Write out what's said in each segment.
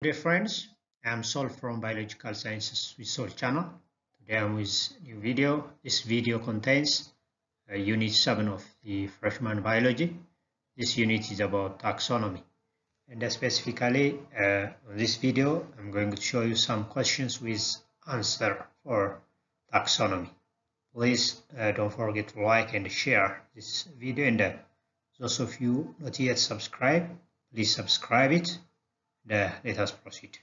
Dear friends, I'm Sole from Biological Sciences with Sole channel. Today I'm with new video. This video contains uh, unit 7 of the freshman biology. This unit is about taxonomy. And uh, specifically, uh, on this video, I'm going to show you some questions with answer for taxonomy. Please uh, don't forget to like and share this video. And uh, those of you not yet subscribed, please subscribe it let us proceed.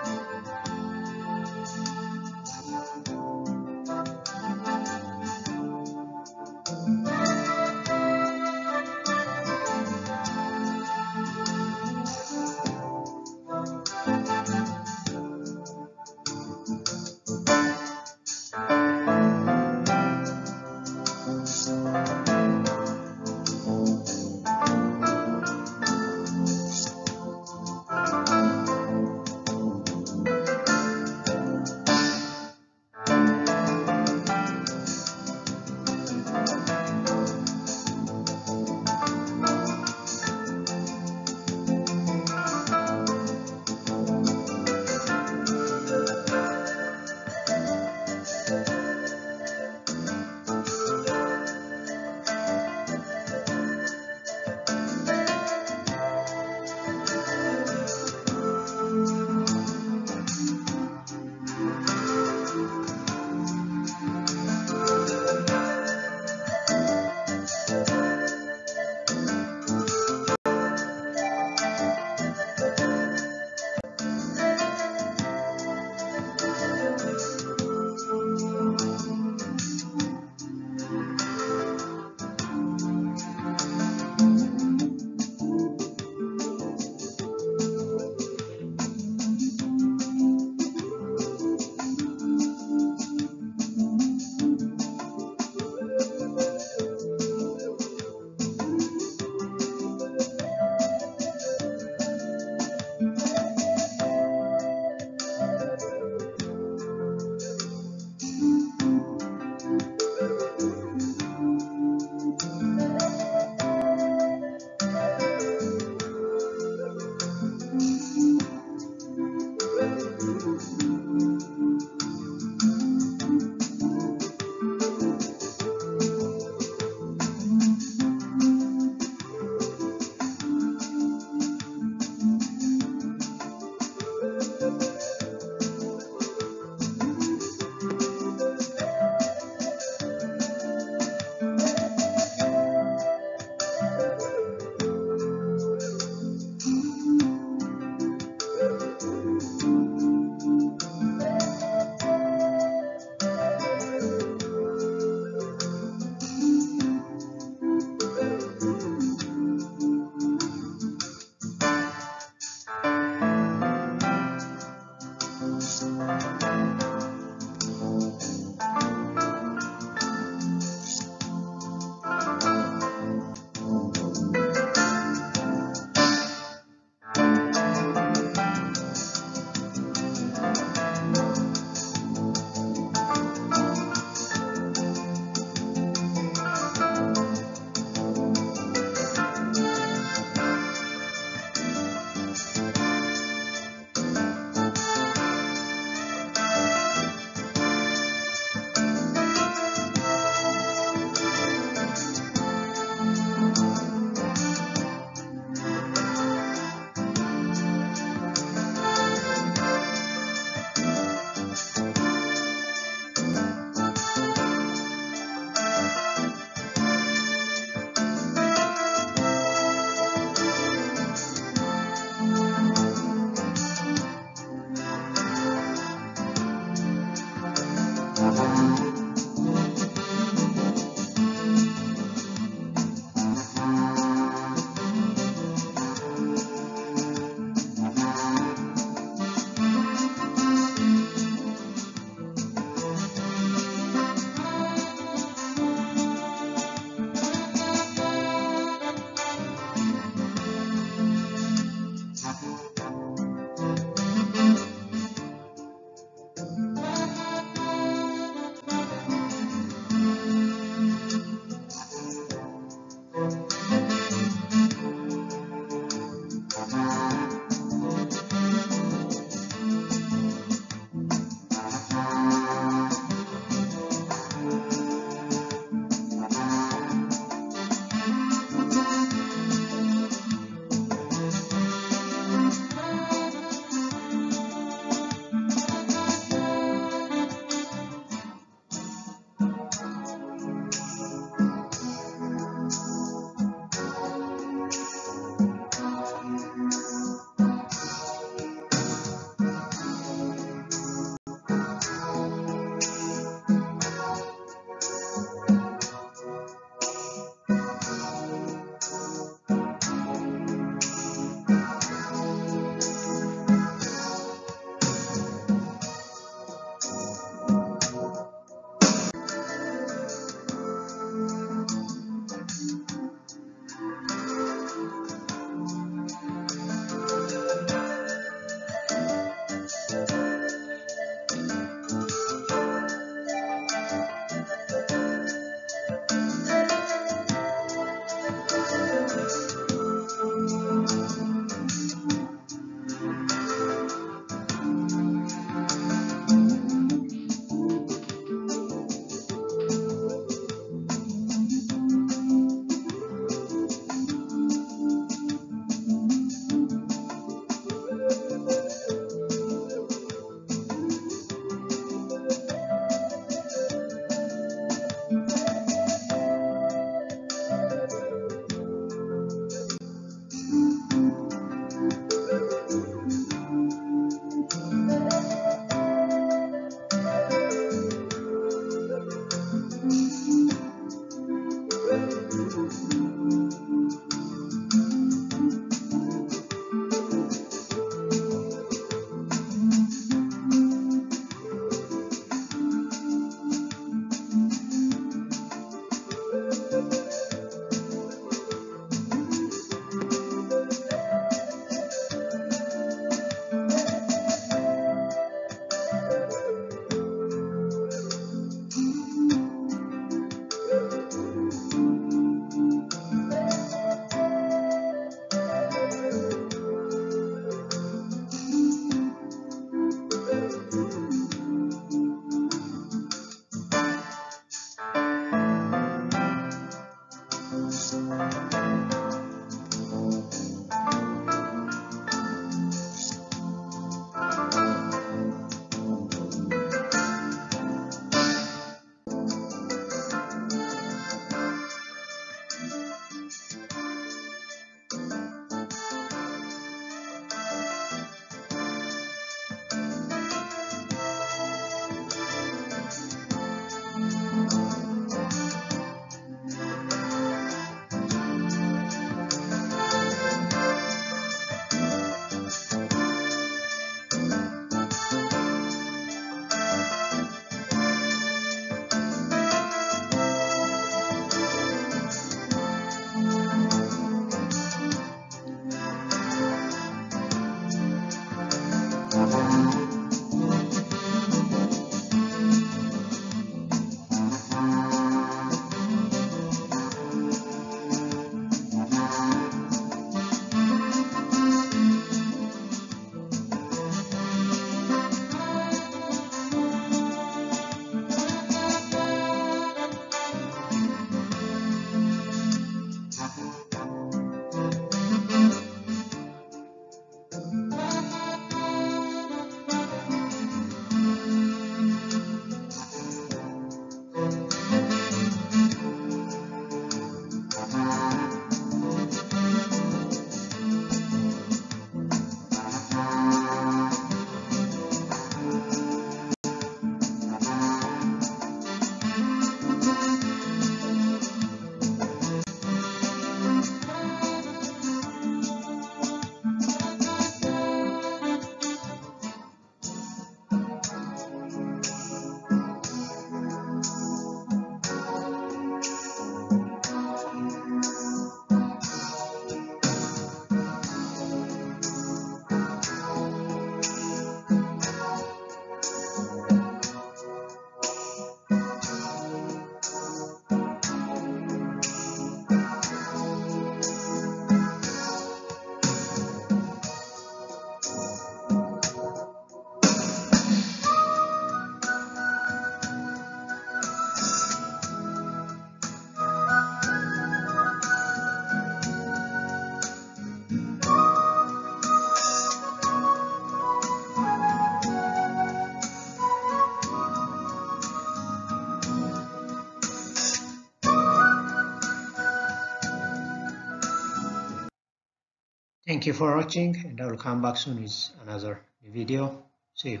Thank you for watching and I will come back soon with another video. See you.